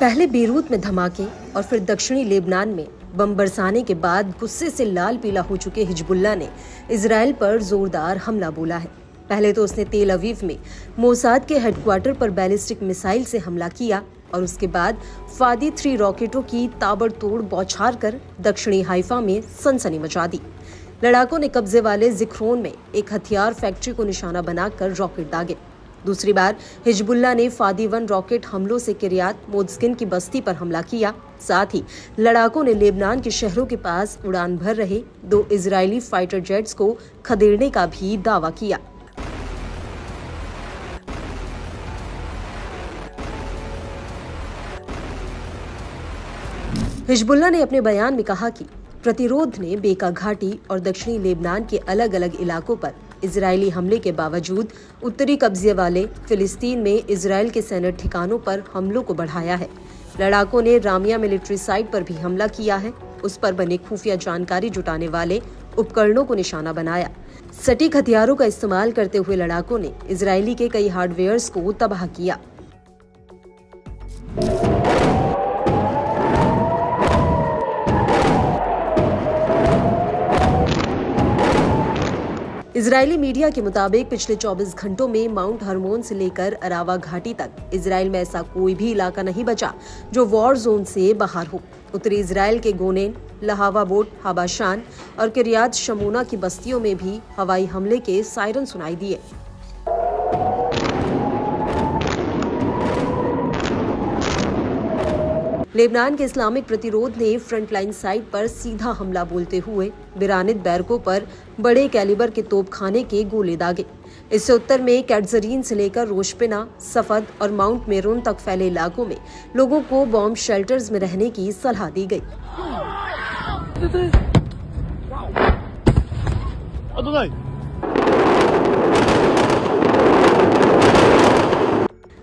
पहले बेरूत में धमाके और फिर दक्षिणी लेबनान में बम बरसाने के बाद गुस्से से लाल पीला हो चुके हिजबुल्ला ने इसराइल पर जोरदार हमला बोला है। पहले तो उसने तेल अवीव में मोसाद के हेडक्वार्टर पर बैलिस्टिक मिसाइल से हमला किया और उसके बाद फादी थ्री रॉकेटों की ताबड़तोड़ बौछार कर दक्षिणी हाइफा में सनसनी मचा दी। लड़ाकों ने कब्जे वाले जिक्रोन में एक हथियार फैक्ट्री को निशाना बनाकर रॉकेट दागे। दूसरी बार हिजबुल्ला ने फादी वन रॉकेट हमलों से किरियात, मोदस्किन की बस्ती पर हमला किया। साथ ही लड़ाकों ने लेबनान के शहरों के पास उड़ान भर रहे। दो इजरायली फाइटर जेट्स को खदेड़ने का भी दावा किया। हिजबुल्ला ने अपने बयान में कहा कि प्रतिरोध ने बेका घाटी और दक्षिणी लेबनान के अलग अलग इलाकों पर इजरायली हमले के बावजूद उत्तरी कब्जे वाले फिलिस्तीन में इसराइल के सैन्य ठिकानों पर हमलों को बढ़ाया है। लड़ाकों ने रामिया मिलिट्री साइट पर भी हमला किया है। उस पर बने खुफिया जानकारी जुटाने वाले उपकरणों को निशाना बनाया। सटीक हथियारों का इस्तेमाल करते हुए लड़ाकों ने इसराइली के कई हार्डवेयर्स को तबाह किया। इजरायली मीडिया के मुताबिक पिछले 24 घंटों में माउंट हरमोन से लेकर अरावा घाटी तक इसराइल में ऐसा कोई भी इलाका नहीं बचा जो वॉर जोन से बाहर हो। उत्तरी इसराइल के गोनेन, लहावा बोट, हाबाशान और किरियात शमोना की बस्तियों में भी हवाई हमले के सायरन सुनाई दिए। लेबनान के इस्लामिक प्रतिरोध ने फ्रंटलाइन साइट पर सीधा हमला बोलते हुए बिरानित बैरकों पर बड़े कैलिबर के तोपखाने के गोले दागे। इससे उत्तर में कैटजरीन से लेकर रोशपिना, सफद और माउंट मेरून तक फैले इलाकों में लोगों को बॉम्ब शेल्टर्स में रहने की सलाह दी गई।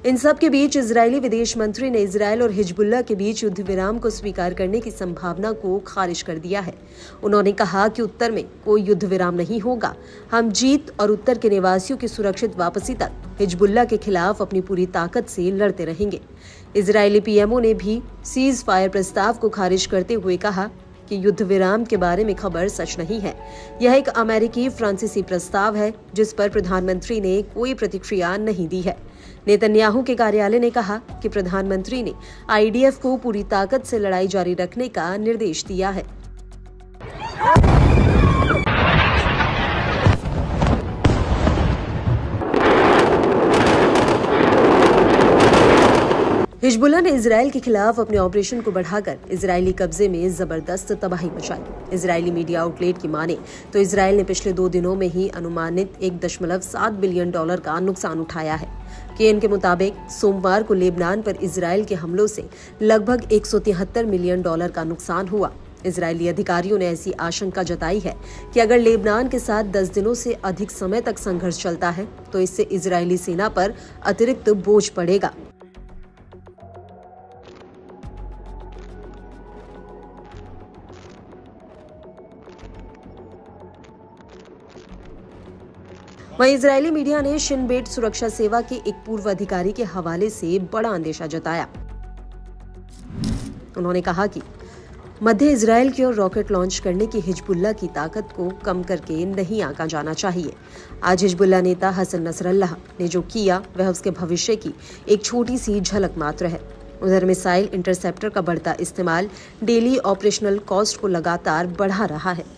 इन सब के बीच इजरायली विदेश मंत्री ने इसराइल और हिजबुल्ला के बीच युद्ध विराम को स्वीकार करने की संभावना को खारिज कर दिया है। उन्होंने कहा कि उत्तर में कोई युद्ध विराम नहीं होगा। हम जीत और उत्तर के निवासियों की सुरक्षित वापसी तक हिजबुल्ला के खिलाफ अपनी पूरी ताकत से लड़ते रहेंगे। इसराइली पीएमओ ने भी सीज फायर प्रस्ताव को खारिज करते हुए कहा कि युद्ध विराम के बारे में खबर सच नहीं है। यह एक अमेरिकी फ्रांसीसी प्रस्ताव है, जिस पर प्रधानमंत्री ने कोई प्रतिक्रिया नहीं दी है। नेतन्याहू के कार्यालय ने कहा कि प्रधानमंत्री ने आईडीएफ को पूरी ताकत से लड़ाई जारी रखने का निर्देश दिया है। हिजबुल्ला ने इसराइल के खिलाफ अपने ऑपरेशन को बढ़ाकर इसराइली कब्जे में ज़बरदस्त तबाही मचाई। इसराइली मीडिया आउटलेट की माने तो इसराइल ने पिछले दो दिनों में ही अनुमानित एक दशमलव सात बिलियन डॉलर का नुकसान उठाया है। केन के मुताबिक, सोमवार को लेबनान पर इसराइल के हमलों से लगभग एक सौ तिहत्तर मिलियन डॉलर का नुकसान हुआ। इसराइली अधिकारियों ने ऐसी आशंका जताई है कि अगर लेबनान के साथ 10 दिनों से अधिक समय तक संघर्ष चलता है तो इससे इसराइली सेना पर अतिरिक्त बोझ पड़ेगा। वहीं इजरायली मीडिया ने शिनबेट सुरक्षा सेवा के एक पूर्व अधिकारी के हवाले से बड़ा अंदेशा जताया। उन्होंने कहा कि मध्य इसराइल की ओर रॉकेट लॉन्च करने की हिजबुल्ला की ताकत को कम करके नहीं आका जाना चाहिए। आज हिजबुल्ला नेता हसन नसरल्लाह ने जो किया, वह उसके भविष्य की एक छोटी सी झलक मात्र है। उधर मिसाइल इंटरसेप्टर का बढ़ता इस्तेमाल डेली ऑपरेशनल कॉस्ट को लगातार बढ़ा रहा है।